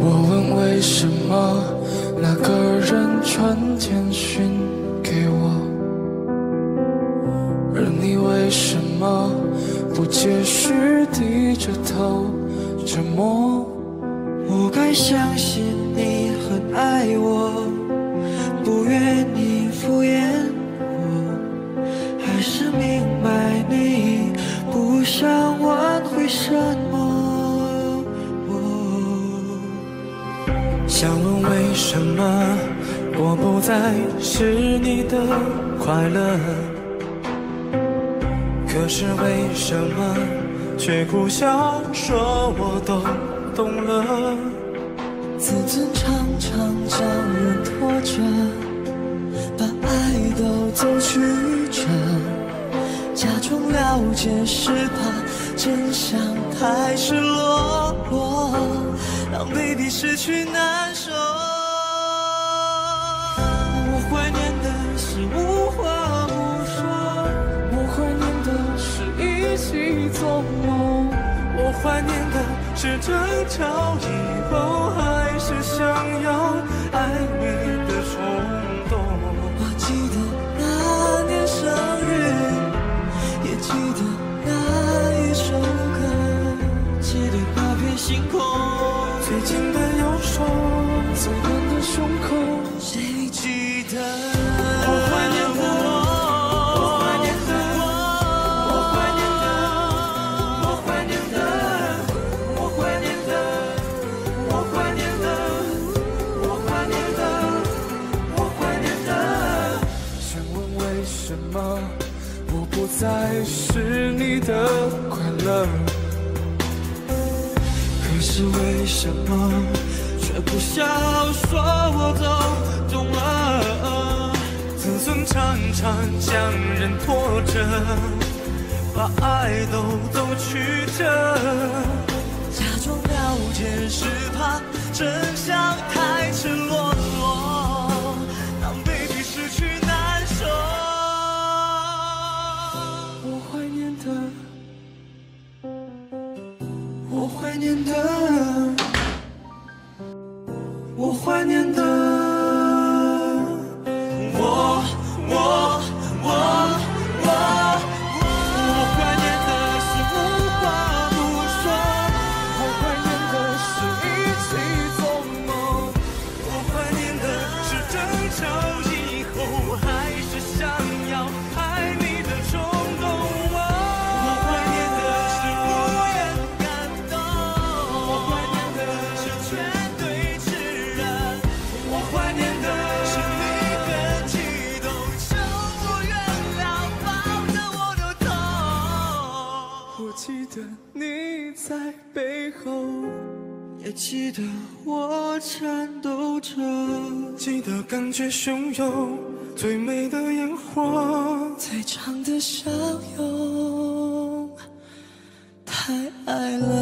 我问为什么那个人传简讯给我？而你为什么不解释低着头沉默我该相信你很爱我，不愿你敷衍我，还是明白你不想挽回什么？想问为什么我不再是你的快乐？可是为什么却苦笑说我都懂了？自尊常常将人拖着，把爱都走曲折，假装了解是怕真相太赤裸裸，让 baby 失去难受。我怀念的是无话不说，我怀念的是一起做梦，我怀念的是争吵以后还是想要爱你的冲动。我记得那年生日，也记得那一首歌，记得那片星空。最近的右手，最暖的胸口，谁记得？我不再是你的快乐？可是为什么却不笑说我都懂了？自尊常常将人拖着，把爱都走曲折。假装了解是怕真相年的，得你在背后，也记得我颤抖着，记得感觉汹涌，最美的烟火。最长的相拥，太爱了。